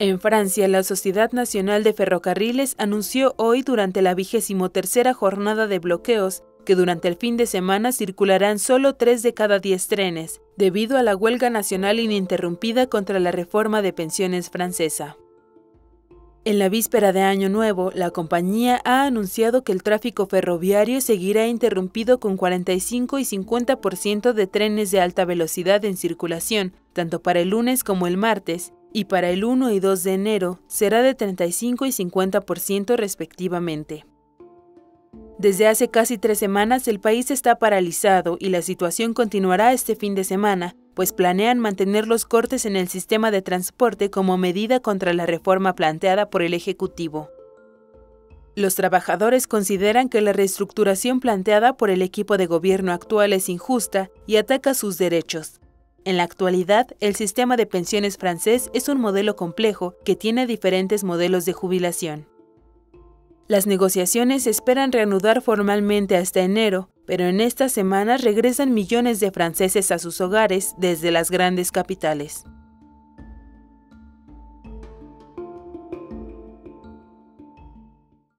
En Francia, la Sociedad Nacional de Ferrocarriles anunció hoy durante la vigésimo tercera jornada de bloqueos que durante el fin de semana circularán solo tres de cada diez trenes, debido a la huelga nacional ininterrumpida contra la reforma de pensiones francesa. En la víspera de Año Nuevo, la compañía ha anunciado que el tráfico ferroviario seguirá interrumpido con 45 y 50% de trenes de alta velocidad en circulación, tanto para el lunes como el martes, y para el 1 y 2 de enero será de 35 y 50% respectivamente. Desde hace casi tres semanas el país está paralizado y la situación continuará este fin de semana, pues planean mantener los cortes en el sistema de transporte como medida contra la reforma planteada por el Ejecutivo. Los trabajadores consideran que la reestructuración planteada por el equipo de gobierno actual es injusta y ataca sus derechos, en la actualidad, el sistema de pensiones francés es un modelo complejo que tiene diferentes modelos de jubilación. Las negociaciones esperan reanudar formalmente hasta enero, pero en estas semanas regresan millones de franceses a sus hogares desde las grandes capitales.